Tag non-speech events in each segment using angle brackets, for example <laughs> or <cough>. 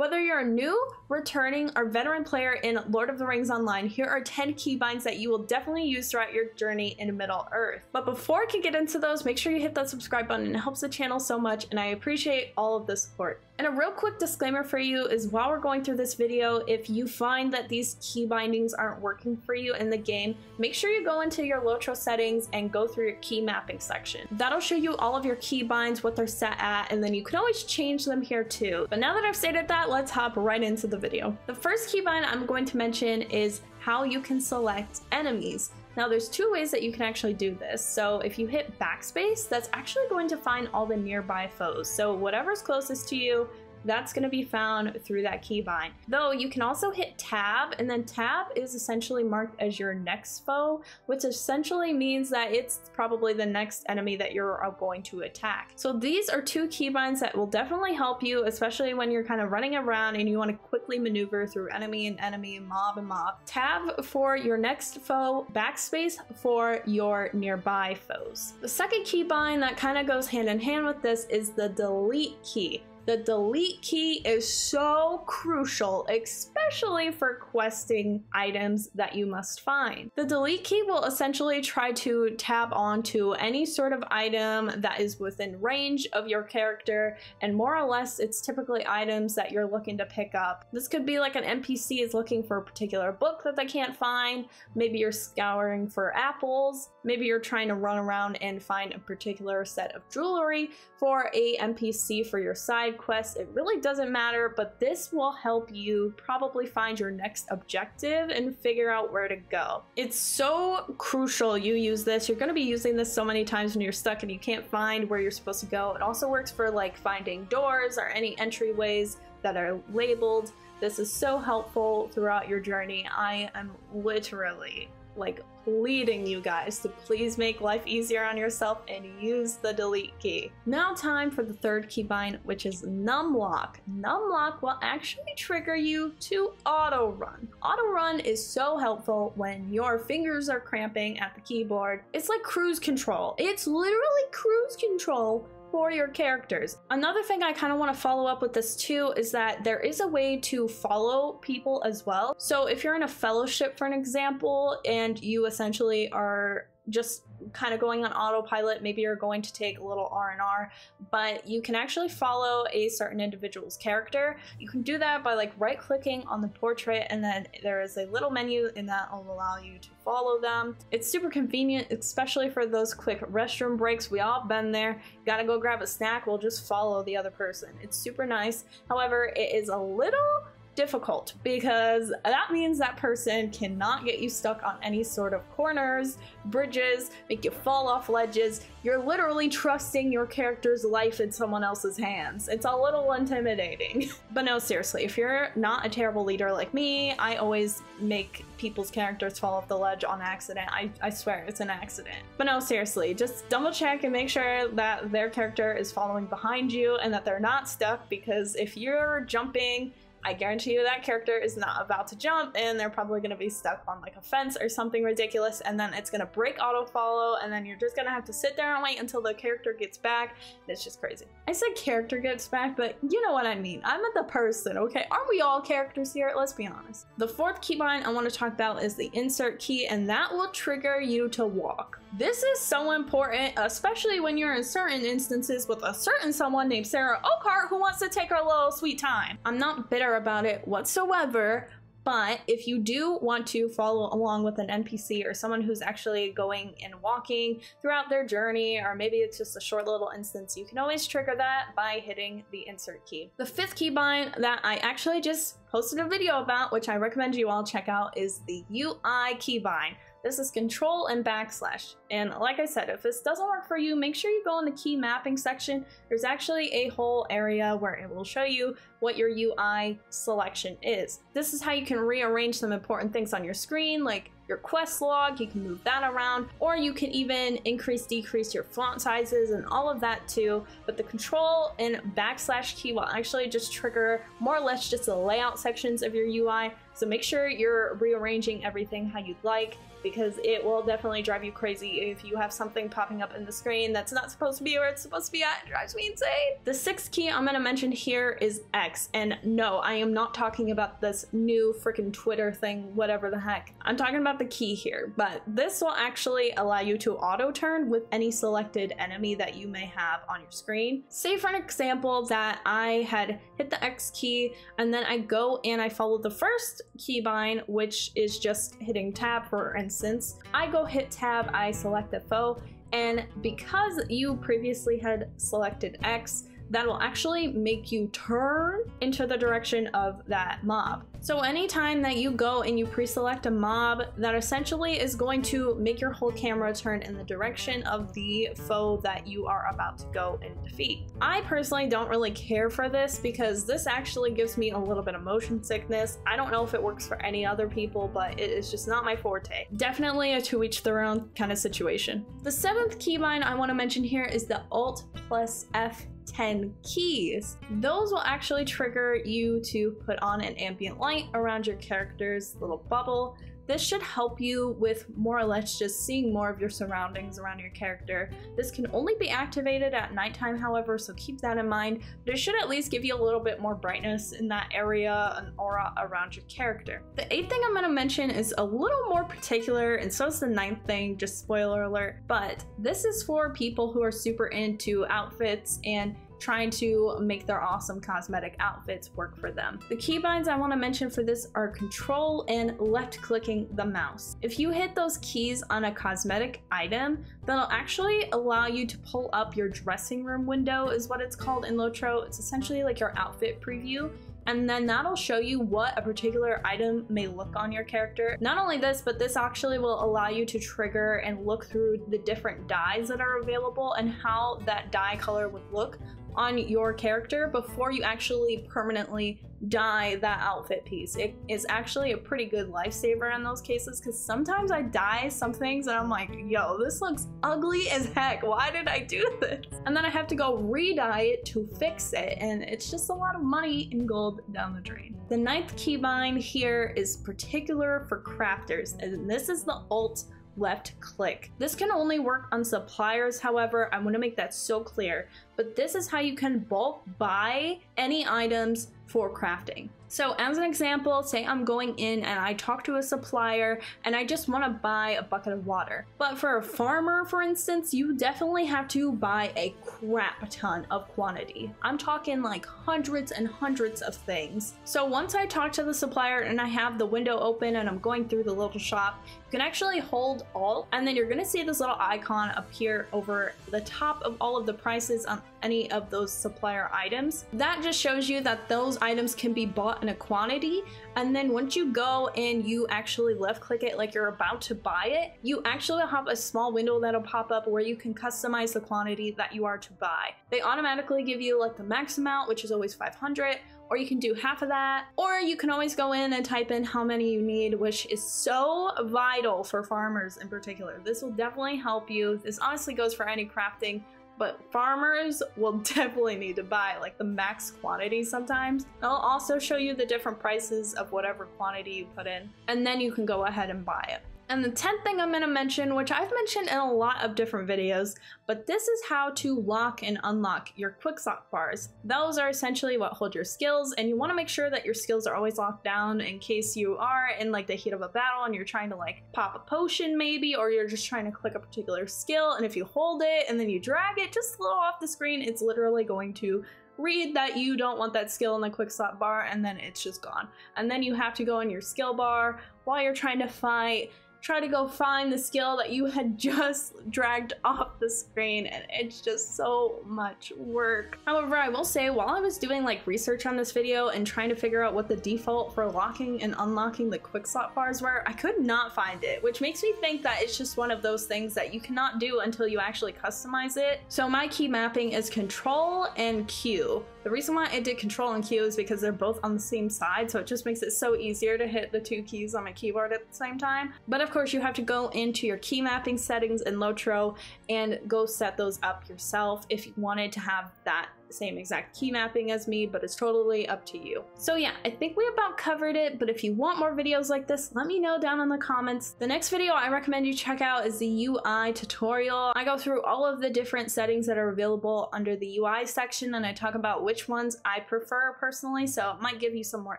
Whether you're a new, returning, or veteran player in Lord of the Rings Online, here are 10 keybinds that you will definitely use throughout your journey in Middle Earth. But before I can get into those, make sure you hit that subscribe button. It helps the channel so much, and I appreciate all of the support. And a real quick disclaimer for you is while we're going through this video, if you find that these key bindings aren't working for you in the game, make sure you go into your Lotro settings and go through your key mapping section. That'll show you all of your key binds, what they're set at, and then you can always change them here too. But now that I've stated that, let's hop right into the video. The first keybind I'm going to mention is how you can select enemies. Now there's two ways that you can actually do this. So if you hit backspace, that's actually going to find all the nearby foes. So whatever's closest to you, that's going to be found through that keybind. Though you can also hit tab and then tab is essentially marked as your next foe, which essentially means that it's probably the next enemy that you're uh, going to attack. So these are two keybinds that will definitely help you, especially when you're kind of running around and you want to quickly maneuver through enemy and enemy, mob and mob. Tab for your next foe, backspace for your nearby foes. The second keybind that kind of goes hand in hand with this is the delete key. The delete key is so crucial, especially for questing items that you must find. The delete key will essentially try to tab onto any sort of item that is within range of your character, and more or less it's typically items that you're looking to pick up. This could be like an NPC is looking for a particular book that they can't find, maybe you're scouring for apples, maybe you're trying to run around and find a particular set of jewelry for a NPC for your side side quests, it really doesn't matter, but this will help you probably find your next objective and figure out where to go. It's so crucial you use this. You're going to be using this so many times when you're stuck and you can't find where you're supposed to go. It also works for like finding doors or any entryways that are labeled. This is so helpful throughout your journey. I am literally like pleading you guys to please make life easier on yourself and use the delete key. Now time for the third keybind, which is numlock. Numlock will actually trigger you to auto run. Auto run is so helpful when your fingers are cramping at the keyboard. It's like cruise control. It's literally cruise control for your characters. Another thing I kind of want to follow up with this too is that there is a way to follow people as well. So if you're in a fellowship, for an example, and you essentially are just kind of going on autopilot maybe you're going to take a little r&r but you can actually follow a certain individual's character. You can do that by like right clicking on the portrait and then there is a little menu and that will allow you to follow them. It's super convenient especially for those quick restroom breaks. We all been there. Gotta go grab a snack we'll just follow the other person. It's super nice. However it is a little difficult because that means that person cannot get you stuck on any sort of corners, bridges, make you fall off ledges. You're literally trusting your character's life in someone else's hands. It's a little intimidating. <laughs> but no, seriously, if you're not a terrible leader like me, I always make people's characters fall off the ledge on accident. I, I swear it's an accident. But no, seriously, just double check and make sure that their character is following behind you and that they're not stuck because if you're jumping I guarantee you that character is not about to jump and they're probably going to be stuck on like a fence or something ridiculous and then it's going to break auto follow and then you're just going to have to sit there and wait until the character gets back. It's just crazy. I said character gets back, but you know what I mean. I'm the person, okay? Aren't we all characters here? Let's be honest. The fourth keybind I want to talk about is the insert key and that will trigger you to walk. This is so important, especially when you're in certain instances with a certain someone named Sara Oakheart who wants to take her little sweet time. I'm not bitter about it whatsoever, but if you do want to follow along with an NPC or someone who's actually going and walking throughout their journey, or maybe it's just a short little instance, you can always trigger that by hitting the insert key. The fifth keybind that I actually just posted a video about, which I recommend you all check out, is the UI keybind. This is control and backslash. And like I said, if this doesn't work for you, make sure you go in the key mapping section. There's actually a whole area where it will show you what your UI selection is. This is how you can rearrange some important things on your screen, like your quest log, you can move that around, or you can even increase, decrease your font sizes and all of that too. But the control and backslash key will actually just trigger more or less just the layout sections of your UI. So make sure you're rearranging everything how you'd like because it will definitely drive you crazy if you have something popping up in the screen that's not supposed to be where it's supposed to be at. It drives me insane. The sixth key I'm going to mention here is X. X. And no, I am not talking about this new freaking Twitter thing, whatever the heck. I'm talking about the key here, but this will actually allow you to auto turn with any selected enemy that you may have on your screen. Say for an example that I had hit the X key and then I go and I follow the first keybind, which is just hitting tab for instance. I go hit tab, I select the foe, and because you previously had selected X, that'll actually make you turn into the direction of that mob. So anytime that you go and you pre-select a mob, that essentially is going to make your whole camera turn in the direction of the foe that you are about to go and defeat. I personally don't really care for this because this actually gives me a little bit of motion sickness. I don't know if it works for any other people, but it is just not my forte. Definitely a to each their own kind of situation. The seventh keybind I want to mention here is the Alt plus F 10 keys. Those will actually trigger you to put on an ambient light around your character's little bubble. This should help you with more or less just seeing more of your surroundings around your character. This can only be activated at nighttime, however, so keep that in mind, but it should at least give you a little bit more brightness in that area and aura around your character. The eighth thing I'm going to mention is a little more particular, and so is the ninth thing, just spoiler alert, but this is for people who are super into outfits and trying to make their awesome cosmetic outfits work for them. The keybinds I want to mention for this are control and left clicking the mouse. If you hit those keys on a cosmetic item, that'll actually allow you to pull up your dressing room window is what it's called in Lotro. It's essentially like your outfit preview and then that'll show you what a particular item may look on your character. Not only this, but this actually will allow you to trigger and look through the different dyes that are available and how that dye color would look on your character before you actually permanently dye that outfit piece. It is actually a pretty good lifesaver in those cases because sometimes I dye some things and I'm like, yo, this looks ugly as heck. Why did I do this? And then I have to go re-dye it to fix it and it's just a lot of money and gold down the drain. The ninth keybind here is particular for crafters and this is the alt left click. This can only work on suppliers, however, I want to make that so clear, but this is how you can bulk buy any items for crafting. So as an example, say I'm going in and I talk to a supplier and I just want to buy a bucket of water. But for a farmer, for instance, you definitely have to buy a crap ton of quantity. I'm talking like hundreds and hundreds of things. So once I talk to the supplier and I have the window open and I'm going through the little shop, you can actually hold Alt and then you're going to see this little icon appear over the top of all of the prices on any of those supplier items. That just shows you that those items can be bought in a quantity and then once you go and you actually left click it like you're about to buy it, you actually have a small window that'll pop up where you can customize the quantity that you are to buy. They automatically give you like the max amount, which is always 500, or you can do half of that, or you can always go in and type in how many you need, which is so vital for farmers in particular. This will definitely help you. This honestly goes for any crafting but farmers will <laughs> definitely need to buy like the max quantity sometimes. I'll also show you the different prices of whatever quantity you put in, and then you can go ahead and buy it. And the 10th thing I'm going to mention, which I've mentioned in a lot of different videos, but this is how to lock and unlock your quick slot bars. Those are essentially what hold your skills, and you want to make sure that your skills are always locked down in case you are in like the heat of a battle and you're trying to like pop a potion maybe, or you're just trying to click a particular skill, and if you hold it and then you drag it just a little off the screen, it's literally going to read that you don't want that skill in the quick slot bar and then it's just gone. And then you have to go in your skill bar while you're trying to fight try to go find the skill that you had <laughs> just dragged off the screen and it's just so much work. However, I will say while I was doing like research on this video and trying to figure out what the default for locking and unlocking the quick slot bars were, I could not find it, which makes me think that it's just one of those things that you cannot do until you actually customize it. So my key mapping is control and Q. The reason why I did control and Q is because they're both on the same side, so it just makes it so easier to hit the two keys on my keyboard at the same time. But of course, you have to go into your key mapping settings in Lotro and go set those up yourself if you wanted to have that same exact key mapping as me, but it's totally up to you. So yeah, I think we about covered it, but if you want more videos like this, let me know down in the comments. The next video I recommend you check out is the UI tutorial. I go through all of the different settings that are available under the UI section and I talk about which ones I prefer personally, so it might give you some more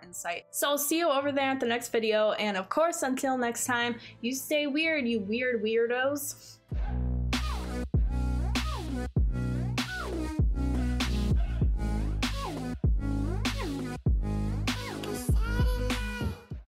insight. So I'll see you over there at the next video, and of course, until next time, you stay weird, you weird weirdos.